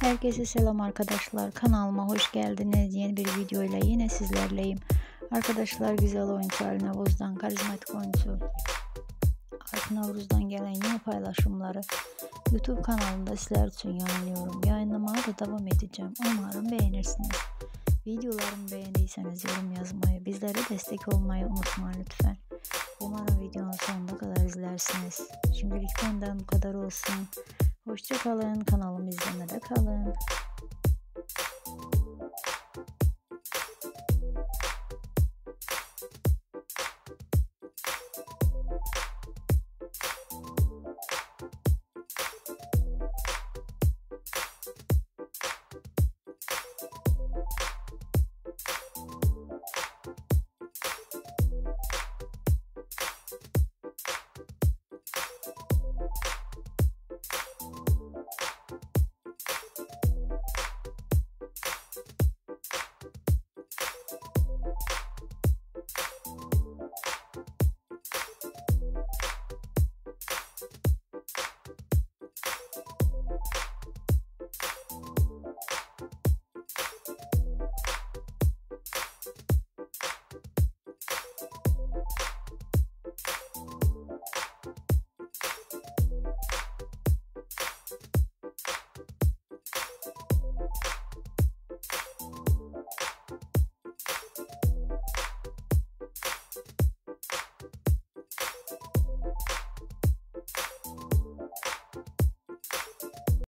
Herkese selam arkadaşlar. Kanalıma hoş geldiniz. Yeni bir video ile yine sizlerleyim. Arkadaşlar güzel oyuncu Ali Navuz'dan karizmatik oyuncu Altın Navruz'dan gelen yeni paylaşımları YouTube kanalımda sizler için yayınlıyorum. Yayınlamaya da devam edeceğim. Umarım beğenirsiniz. Videolarımı beğendiyseniz yorum yazmayı, bizlere destek olmayı unutmayın lütfen. Umarım videonun sonuna kadar izlersiniz. Şimdilik benden bu kadar olsun. Hoşçakalın. Kanalımı izlemede kalın.